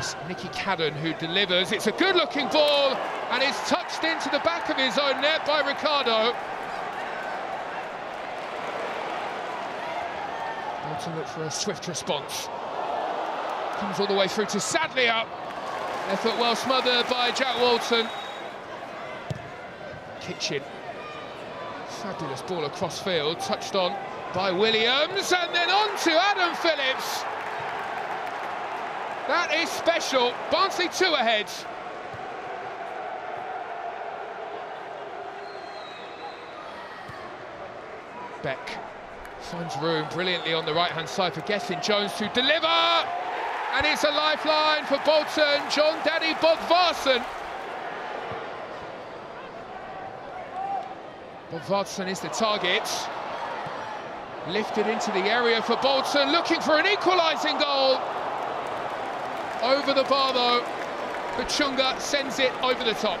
is Nicky Cadden who delivers. It's a good-looking ball, and it's touched into the back of his own net by Ricardo. Bolton look for a swift response. Comes all the way through to Sadlier. Effort well smothered by Jack Walton. Kitching. Fabulous ball across field, touched on by Williams, and then on to Adam Phillips. That is special. Barnsley two ahead. Beck finds room brilliantly on the right-hand side for Gethin Jones to deliver! And it's a lifeline for Bolton, Jon Dadi Bodvarsson. Bodvarsson is the target. Lifted into the area for Bolton, looking for an equalising goal. Over the bar though, Kachunga sends it over the top.